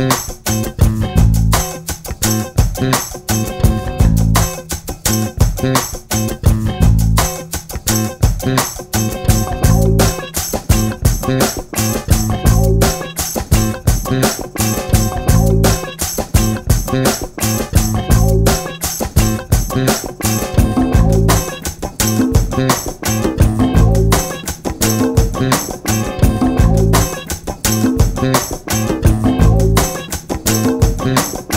Thank Bye.